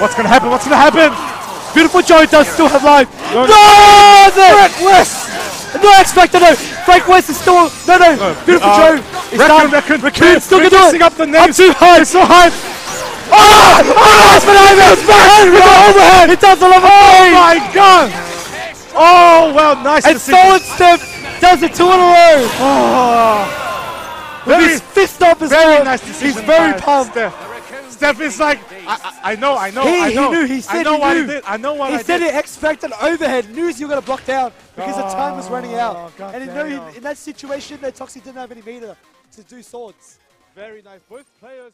What's gonna happen? What's gonna happen? Viewtiful Joe does still have life. No, No! Frank West! No X Factor, no! Frank West is still. No, no! Viewtiful uh, Joe! Is Raccoon. Raccoon, Raccoon still we're can do it! up the I'm too high! It's so high. Oh! Oh! It's been over! It's back! The overhead! It does a level Oh three! my god! Oh well, nice And decision. Solid Step does it two in a row! Oh, With very, his fist up as very well. nice decision. He's very pumped. Steph. Steph is like, I, I, I know, I know, He- I he knew, he I said know he what knew. he did. I know what He I said did. he expected overhead, knew he was going to block down because the time was running out. Oh, God and he knew he, in that situation that Toxic didn't have any meter to do swords. Very nice. Both players.